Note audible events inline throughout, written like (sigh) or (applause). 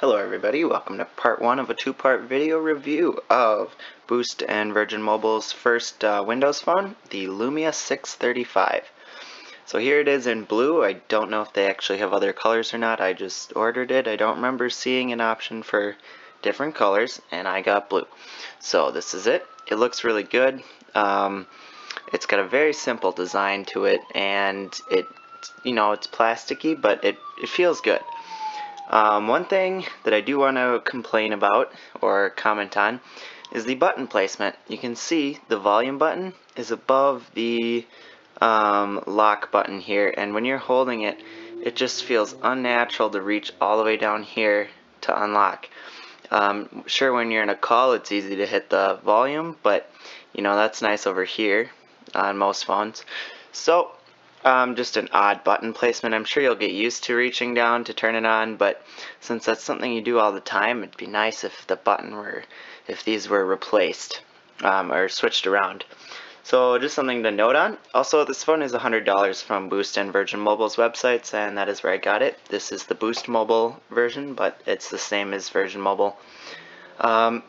Hello everybody, welcome to part one of a two-part video review of Boost and Virgin Mobile's first uh, Windows phone, the Lumia 635. So here it is in blue, I don't know if they actually have other colors or not, I just ordered it, I don't remember seeing an option for different colors, and I got blue. So this is it, it looks really good, um, it's got a very simple design to it, and it, you know, it's plasticky, but it, it feels good. Um, one thing that I do want to complain about or comment on is the button placement. You can see the volume button is above the um, lock button here and when you're holding it it just feels unnatural to reach all the way down here to unlock. Um, sure when you're in a call it's easy to hit the volume but you know that's nice over here on most phones. So um, just an odd button placement. I'm sure you'll get used to reaching down to turn it on, but since that's something you do all the time, it'd be nice if the button were, if these were replaced um, or switched around. So just something to note on. Also, this phone is $100 from Boost and Virgin Mobile's websites, and that is where I got it. This is the Boost Mobile version, but it's the same as Virgin Mobile. Um,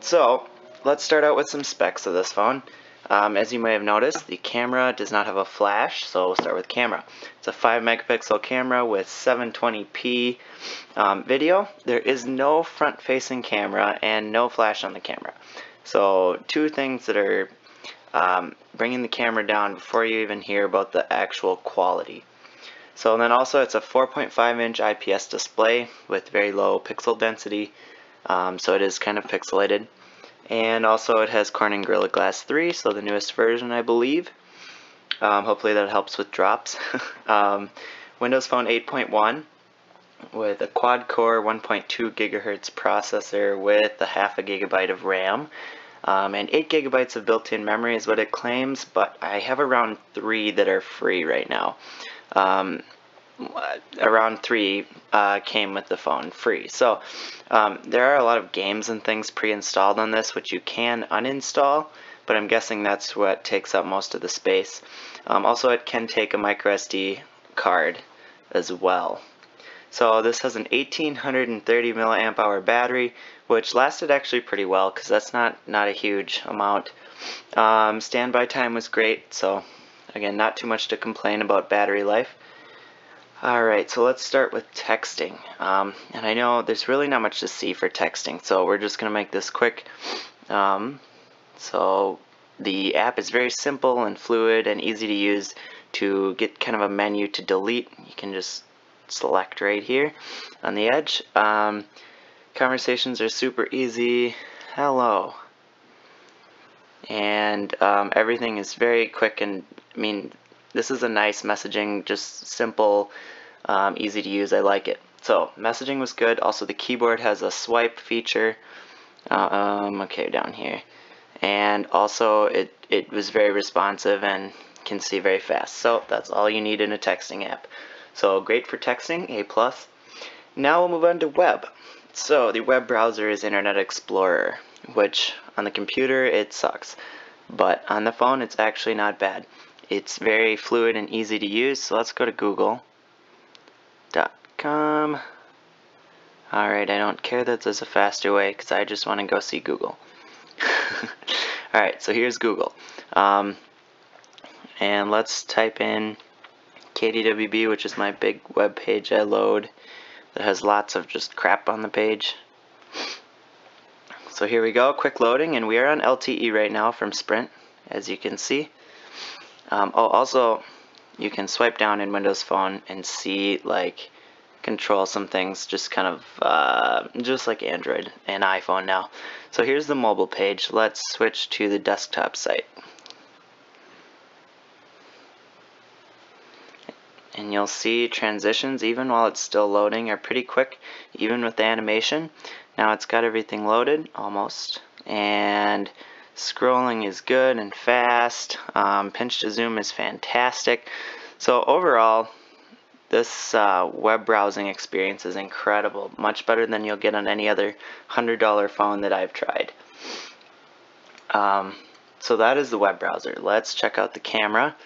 so, let's start out with some specs of this phone. Um, as you may have noticed, the camera does not have a flash, so we'll start with camera. It's a 5 megapixel camera with 720p um, video. There is no front-facing camera and no flash on the camera. So two things that are um, bringing the camera down before you even hear about the actual quality. So then also it's a 4.5 inch IPS display with very low pixel density, um, so it is kind of pixelated. And also it has Corning Gorilla Glass 3, so the newest version I believe. Um, hopefully that helps with drops. (laughs) um, Windows Phone 8.1 with a quad-core 1.2 gigahertz processor with a half a gigabyte of RAM. Um, and 8 gigabytes of built-in memory is what it claims, but I have around 3 that are free right now. Um, around 3 uh, came with the phone free. So um, there are a lot of games and things pre-installed on this which you can uninstall, but I'm guessing that's what takes up most of the space. Um, also it can take a microSD card as well. So this has an 1830 milliamp hour battery, which lasted actually pretty well because that's not, not a huge amount. Um, standby time was great, so again, not too much to complain about battery life. Alright, so let's start with texting. Um, and I know there's really not much to see for texting, so we're just going to make this quick. Um, so the app is very simple and fluid and easy to use to get kind of a menu to delete. You can just select right here on the edge. Um, conversations are super easy. Hello. And um, everything is very quick and, I mean, this is a nice messaging, just simple, um, easy to use. I like it. So messaging was good. Also the keyboard has a swipe feature. Um, okay, down here. And also it, it was very responsive and can see very fast. So that's all you need in a texting app. So great for texting, A+. plus. Now we'll move on to web. So the web browser is Internet Explorer, which on the computer it sucks. But on the phone it's actually not bad. It's very fluid and easy to use, so let's go to google.com. Alright, I don't care that there's a faster way because I just want to go see Google. (laughs) Alright, so here's Google. Um, and let's type in KDWB, which is my big web page I load that has lots of just crap on the page. So here we go, quick loading, and we are on LTE right now from Sprint, as you can see. Um, oh, also, you can swipe down in Windows Phone and see, like, control some things just kind of, uh, just like Android and iPhone now. So here's the mobile page. Let's switch to the desktop site. And you'll see transitions, even while it's still loading, are pretty quick, even with the animation. Now it's got everything loaded, almost. And Scrolling is good and fast. Um, pinch to zoom is fantastic. So overall, this uh, web browsing experience is incredible. Much better than you'll get on any other $100 phone that I've tried. Um, so that is the web browser. Let's check out the camera.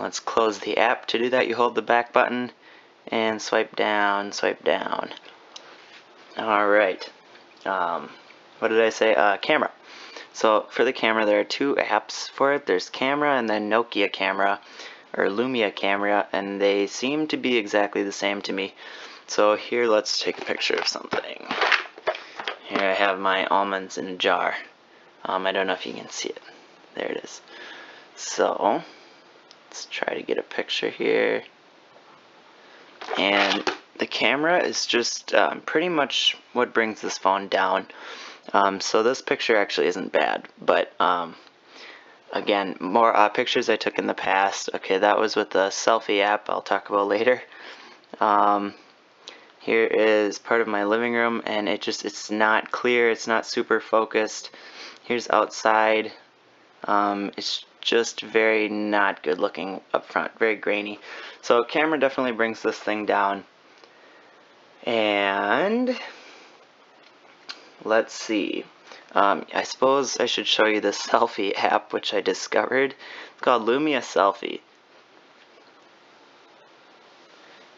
Let's close the app. To do that, you hold the back button and swipe down, swipe down. Alright. Um, what did I say? Uh, camera. So for the camera, there are two apps for it. There's Camera and then Nokia Camera, or Lumia Camera, and they seem to be exactly the same to me. So here, let's take a picture of something. Here I have my almonds in a jar. Um, I don't know if you can see it. There it is. So, let's try to get a picture here. And the camera is just um, pretty much what brings this phone down. Um, so this picture actually isn't bad, but um, again, more uh, pictures I took in the past. Okay, that was with the selfie app I'll talk about later. Um, here is part of my living room, and it just, it's not clear, it's not super focused. Here's outside. Um, it's just very not good looking up front, very grainy. So camera definitely brings this thing down. And let's see. Um, I suppose I should show you the (laughs) selfie app which I discovered. It's called Lumia Selfie.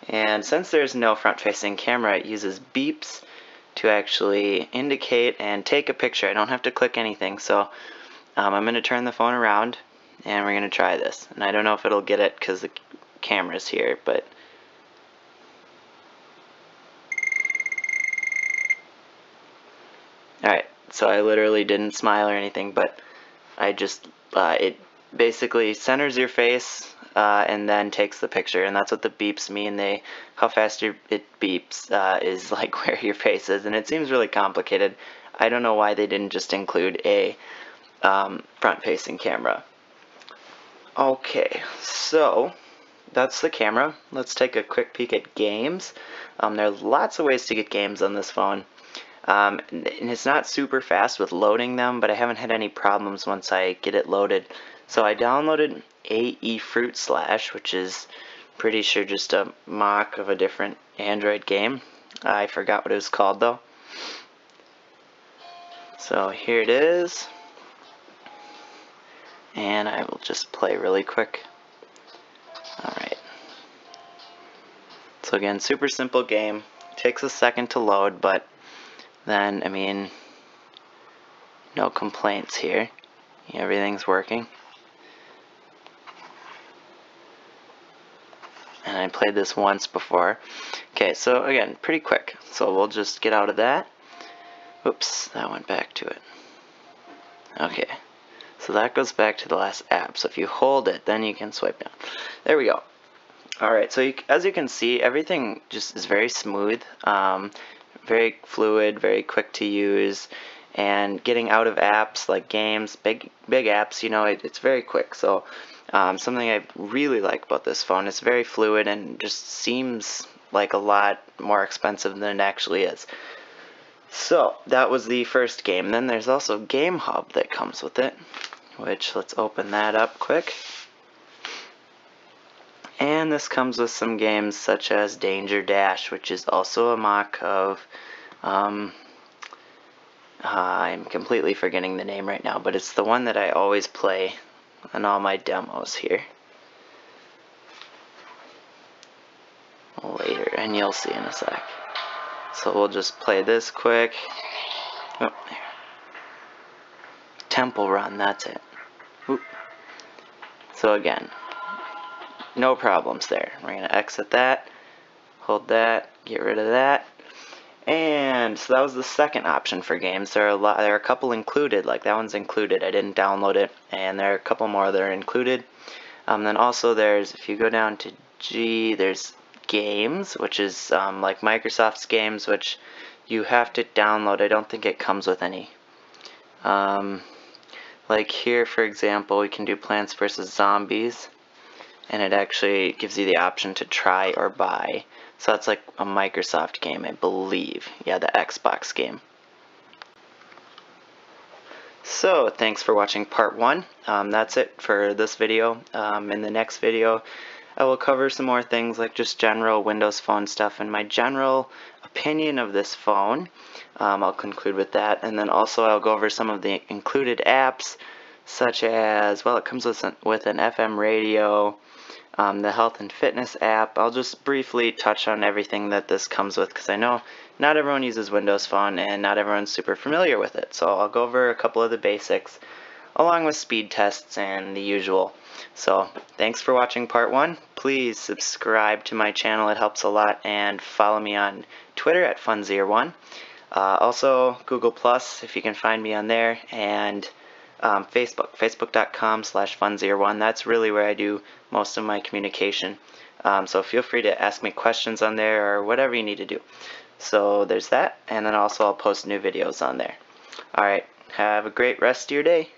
And since there's no front-facing camera, it uses beeps to actually indicate and take a picture. I don't have to click anything, so um, I'm going to turn the phone around and we're going to try this. And I don't know if it'll get it because the camera's here, but Alright, so I literally didn't smile or anything, but I just, uh, it basically centers your face uh, and then takes the picture, and that's what the beeps mean. They, how fast it beeps uh, is (laughs) like where your face is, and it seems really complicated. I don't know why they didn't just include a um, front-facing camera. Okay, so that's the camera. Let's take a quick peek at games. Um, are lots of ways to get games on this phone. Um, and it's not super fast with loading them, but I haven't had any problems once I get it loaded. So I downloaded AE Fruit Slash, which is pretty sure just a mock of a different Android game. I forgot what it was called though. So here it is. And I will just play really quick. Alright. So again, super simple game. Takes a second to load, but then, I mean, no complaints here. Everything's working. And I played this once before. Okay, so again, pretty quick. So we'll just get out of that. Oops, that went back to it. Okay, so that goes back to the last app. So if you hold it, then you can swipe down. There we go. Alright, so you, as you can see, everything just is very smooth. Um, very fluid, very quick to use, and getting out of apps like games, big big apps, you know, it, it's very quick. So um, something I really like about this phone, it's very fluid and just seems like a lot more expensive than it actually is. So that was the first game. Then there's also Game Hub that comes with it, which let's open that up quick. And this comes with some games such as Danger Dash, which is also a mock of, um, uh, I'm completely forgetting the name right now, but it's the one that I always play on all my demos here. Later, and you'll see in a sec. So we'll just play this quick. Oh, Temple Run, that's it. Oop. So again, no problems there. We're going to exit that, hold that, get rid of that. And so that was the second option for games. There are a lot, there are a couple included, like that one's included. I didn't download it, and there are a couple more that are included. Um, then also there's, if you go down to G, there's games, which is um, like Microsoft's games, which you have to download. I don't think it comes with any. Um, like here, for example, we can do Plants vs. Zombies and it actually gives you the option to try or buy. So that's like a Microsoft game, I believe. Yeah, the Xbox game. So, thanks for watching part one. Um, that's it for this video. Um, in the next video, I will cover some more things like just general Windows Phone stuff and my general opinion of this phone. Um, I'll conclude with that. And then also I'll go over some of the included apps, such as, well, it comes with an, with an FM radio, um, the health and fitness app. I'll just briefly touch on everything that this comes with because I know not everyone uses Windows Phone and not everyone's super familiar with it. So I'll go over a couple of the basics along with speed tests and the usual. So thanks for watching part one. Please subscribe to my channel. It helps a lot and follow me on Twitter at funzier1. Uh, also Google Plus if you can find me on there and um, Facebook, facebook.com slash funzier1. That's really where I do most of my communication. Um, so feel free to ask me questions on there or whatever you need to do. So there's that, and then also I'll post new videos on there. Alright, have a great rest of your day.